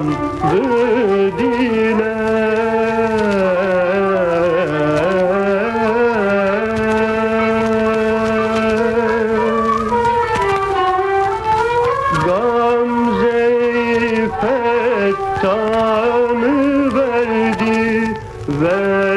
saplandı dile Gamze-i fettanı verdi velvele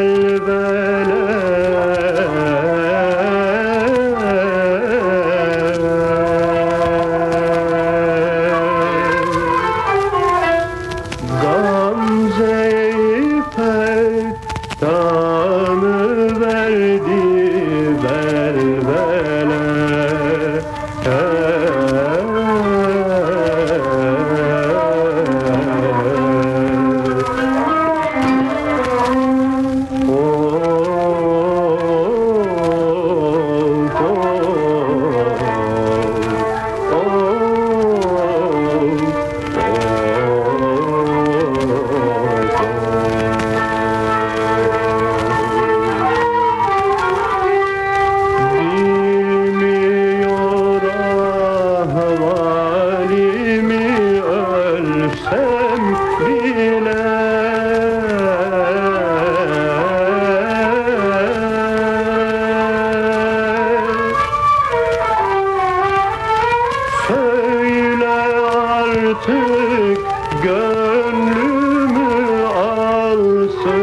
artık gönlümü alsın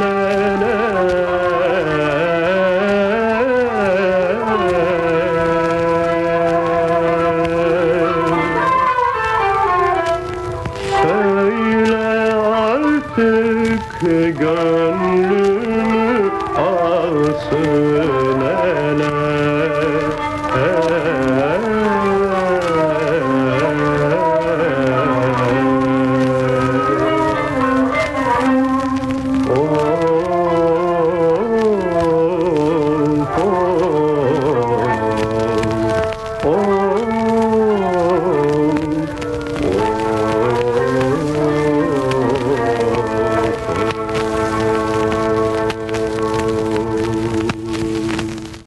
ele. Söyle artık gönlümü alsın